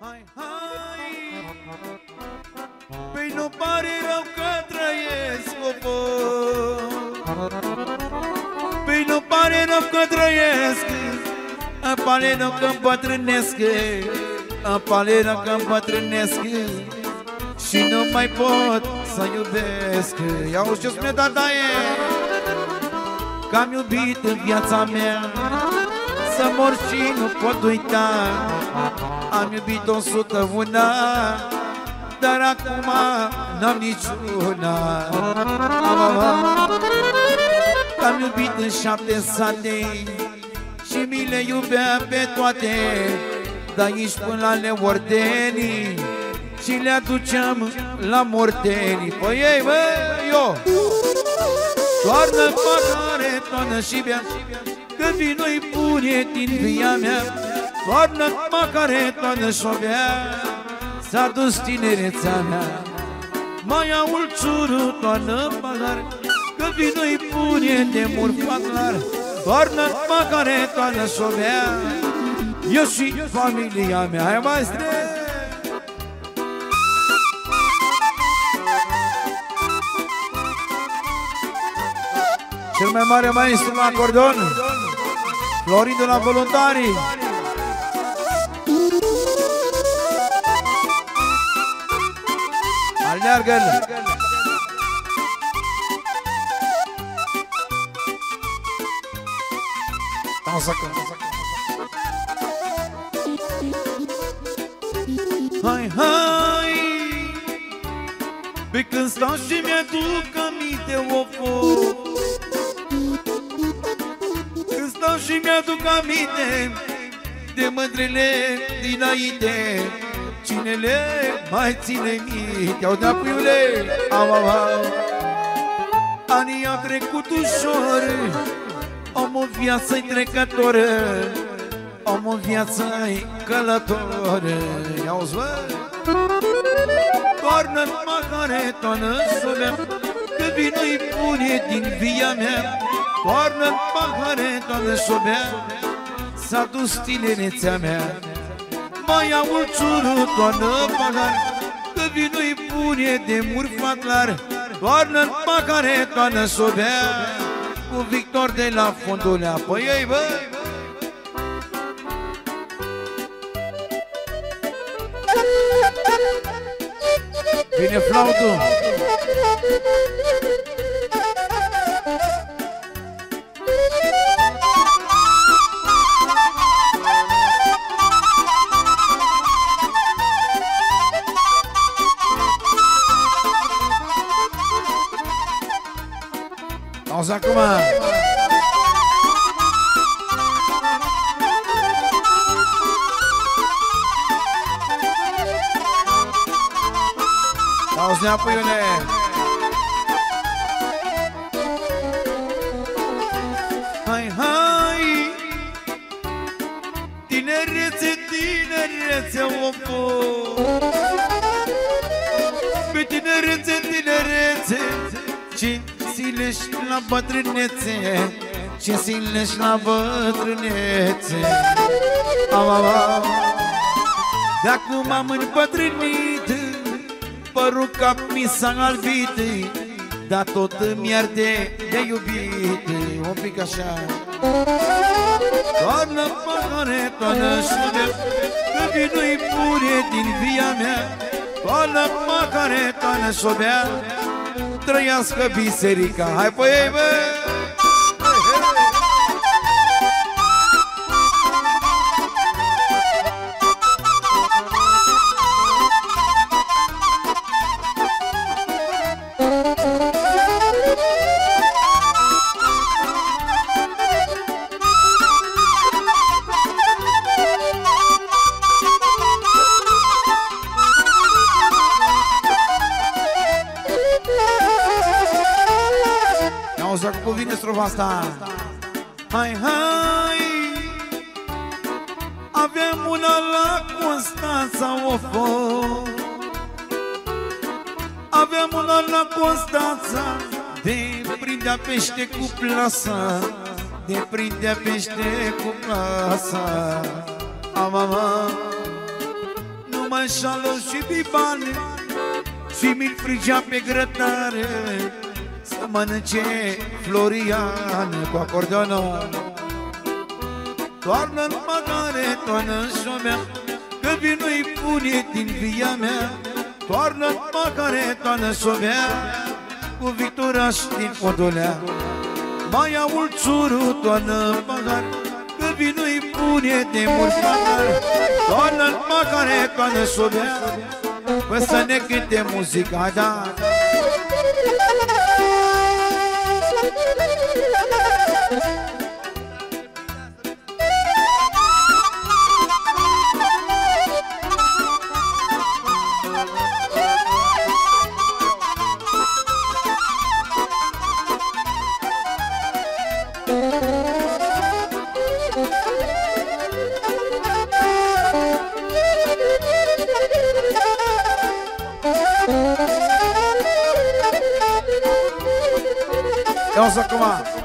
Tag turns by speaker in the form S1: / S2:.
S1: Hai, hai. Păi nu pare rău că trăiesc o Păi nu pare rău că trăiesc. Îmi pare rău că îmbătrânesc. Îmi pare rău că îmbătrânesc. Și nu mai pot să iubesc. Ia uși ce spune tataie Că am iubit în viața mea. Să mor și nu pot uita Am iubit o sută una Dar acum n-am niciuna am, am, am. am iubit în șapte sate Și mi le iubea pe toate Dar aici până la neordenii Și le aduceam la mortenii Păi ei, bă, eu Toarnă pahare, toarnă și bea Că vinul-i pune din via mea Toarnă pahare, toarnă și bea S-a dus tinerețea mea. Mai au ulciurul, toarnă pahare Că vinul-i pune de murfa clar Toarnă pahare, toarnă și bea Eu și familia mea Hai maestre! Cel mai mare maestru la acordeon Florin de la Voluntari Aleargă-l Dansa cu Hai, hai. Pe când stau și mi-aduc aminte o foc și mi-aduc aminte De mândrele dinainte Cine le mai ține minte Au dat puiule, au, au, au Anii au trecut ușor Om o viață-i trecătoră Om o viață-i călătoră Ia-uzi, bă! Toarnă-n măcare, toarnă sovea Că vinul-i pune din via mea. Toarnă pahare, toată șobea S-a dus tinerețea mea Mai am ulciurul, toarnă pahare Că vinul-i pune de murfa clar Toarnă pahare, toată șobea Cu Victor de la Fondulea Păi ei, bă! Vine flautul! Vamos Pausa, comando. Pausinha Ai ai, Hai, hai. Tinerețe, tinerețe, opo. Silești la bătrânețe Ce silești la bătrânețe. Am, am, am De acum am împătrânit Părul cap mi s-a albit Dar tot îmi arde de iubit. Un pic așa. Toarnă pahare, toarnă șude Că vinul-i pune din via mea. Toarnă pahare, toarnă șobea trăiască biserica Hai pe ei, bă! Auzi cum vine strofa asta Hai, hai. Avem una la Constanța, ofo Avem una la Constanța De prindea pește cu plasa De prindea pește cu plasa Am, am, am mășală și bibane Și mi-l frigea pe grătare Să mănânce Florian cu acordeonul. Toarnă-n magare, toarnă-n șomea Că vinul-i pune din via mea. Toarnă-n magare, toarnă șomea Cu victoraș din podolea Mai au ulțurul, toarnă magare Că vinul-i pune de mult magare Toarnă-n magare, toarnă șomea Păi să ne cânte muzica, da Elza Comar.